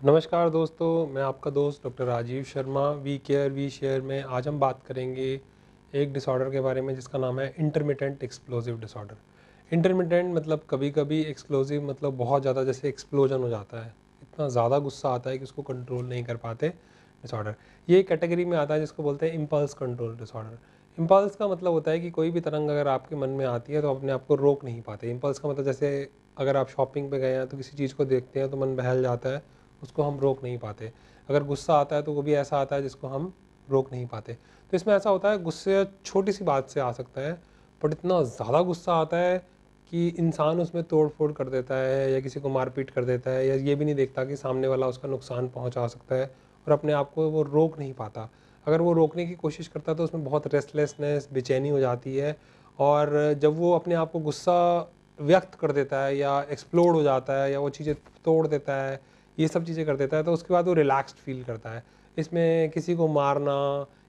नमस्कार दोस्तों, मैं आपका दोस्त doctor Rajiv Sharma, we care, we share में आज हम बात करेंगे एक डिसऑर्डर के बारे में जिसका नाम है इंटरमिटेंट एक्सप्लोजिव डिसऑर्डर इंटरमिटेंट मतलब कभी कभी एक्सप्लोजिव मतलब बहुत ज़्यादा जैसे एक्सप्लोजन हो जाता है। इतना ज़्यादा गुस्सा आता है कि उसको कंट्रोल नहीं कर पाते डिसऑर्डर ये कैटेगरी में आता है जिसको बोलते हैं इम्पल्स कंट्रोल डिसऑर्डर इम्पल्स का मतलब होता है कि कोई भी तरंग अगर आपके मन में आती है तो अपने आप को रोक नहीं पाते। इम्पल्स का मतलब जैसे अगर आप शॉपिंग पे गए हैं तो किसी चीज़ को देखते हैं तो मन बहल जाता है। उसको हम रोक नहीं पाते। अगर गुस्सा आता है तो वो भी ऐसा आता है जिसको हम रोक नहीं पाते। तो इसमें ऐसा होता है, गुस्से छोटी सी बात से आ सकता है बट इतना ज़्यादा गुस्सा आता है कि इंसान उसमें तोड़ फोड़ कर देता है या किसी को मारपीट कर देता है या ये भी नहीं देखता कि सामने वाला उसका नुकसान पहुँचा सकता है और अपने आप को वो रोक नहीं पाता। अगर वो रोकने की कोशिश करता है तो उसमें बहुत रेस्टलेसनेस बेचैनी हो जाती है और जब वो अपने आप को गुस्सा व्यक्त कर देता है या एक्सप्लोड हो जाता है या वो चीज़ें तोड़ देता है ये सब चीज़ें कर देता है तो उसके बाद वो रिलैक्सड फील करता है। इसमें किसी को मारना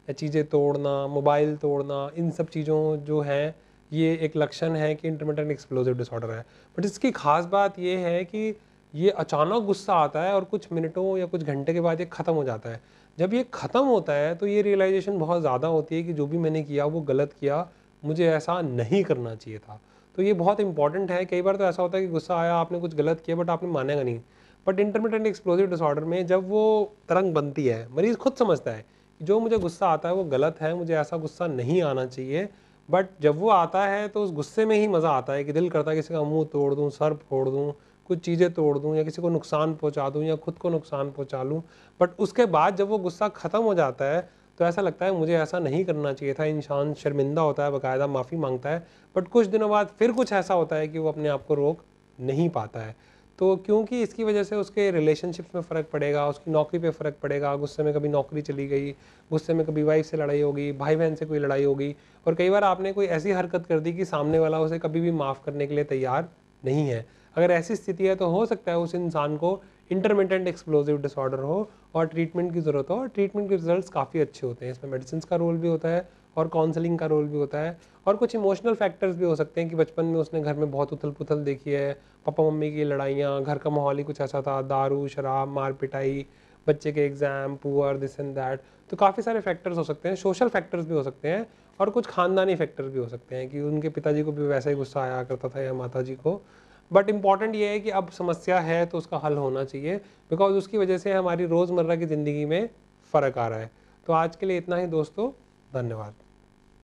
या चीज़ें तोड़ना मोबाइल तोड़ना, इन सब चीज़ों जो हैं, ये एक लक्षण है कि इंटरमीडियट एक्सप्लोजिव डिसऑर्डर है। बट इसकी खास बात ये है कि ये अचानक गुस्सा आता है और कुछ मिनटों या कुछ घंटे के बाद ये ख़त्म हो जाता है। जब ये ख़त्म होता है तो ये रियलाइजेशन बहुत ज़्यादा होती है कि जो भी मैंने किया, वो गलत किया, मुझे ऐसा नहीं करना चाहिए था। तो ये बहुत इंपॉर्टेंट है। कई बार तो ऐसा होता है कि गुस्सा आया, आपने कुछ गलत किया बट आपने मानेगा नहीं। बट इंटरमीडियंट एक्सप्लोजिव डिसऑर्डर में जब वो तरंग बनती है, मरीज़ खुद समझता है कि जो मुझे गुस्सा आता है वो गलत है, मुझे ऐसा गुस्सा नहीं आना चाहिए। बट जब वो आता है तो उस गुस्से में ही मज़ा आता है कि दिल करता है किसी का मुँह तोड़ दूँ, सर फोड़ दूँ, कुछ चीज़ें तोड़ दूँ या किसी को नुकसान पहुँचा दूँ या खुद को नुकसान पहुँचा लूँ। बट उसके बाद जब वो गुस्सा ख़त्म हो जाता है तो ऐसा लगता है मुझे ऐसा नहीं करना चाहिए था, इंसान शर्मिंदा होता है, बाकायदा माफ़ी माँगता है। बट कुछ दिनों बाद फिर कुछ ऐसा होता है कि वो अपने आप को रोक नहीं पाता है। तो क्योंकि इसकी वजह से उसके रिलेशनशिप में फ़र्क पड़ेगा, उसकी नौकरी पे फ़र्क पड़ेगा, गुस्से में कभी नौकरी चली गई, गुस्से में कभी वाइफ से लड़ाई होगी भाई बहन से कोई लड़ाई होगी और कई बार आपने कोई ऐसी हरकत कर दी कि सामने वाला उसे कभी भी माफ़ करने के लिए तैयार नहीं है। अगर ऐसी स्थिति है तो हो सकता है उस इंसान को इंटरमीडियंट एक्सप्लोजिव डिसऑर्डर हो और ट्रीटमेंट की ज़रूरत हो और ट्रीटमेंट के रिजल्ट्स काफ़ी अच्छे होते हैं। इसमें मेडिसिन का रोल भी होता है और काउंसलिंग का रोल भी होता है और कुछ इमोशनल फैक्टर्स भी हो सकते हैं कि बचपन में उसने घर में बहुत उथल पुथल देखी है पापा मम्मी की लड़ाइयाँ, घर का माहौल ही कुछ ऐसा था, दारू, शराब मार पिटाई बच्चे के exam poor this and that तो काफ़ी सारे फैक्टर्स हो सकते हैं सोशल फैक्टर्स भी हो सकते हैं और कुछ खानदानी फैक्टर्स भी हो सकते हैं कि उनके पिताजी को भी वैसा ही गुस्सा आया करता था या माता जी को। बट इंपॉर्टेंट ये है कि अब समस्या है तो उसका हल होना चाहिए बिकॉज़ उसकी वजह से हमारी रोज़मर्रा की ज़िंदगी में फ़र्क आ रहा है। तो आज के लिए इतना ही दोस्तों, धन्यवाद।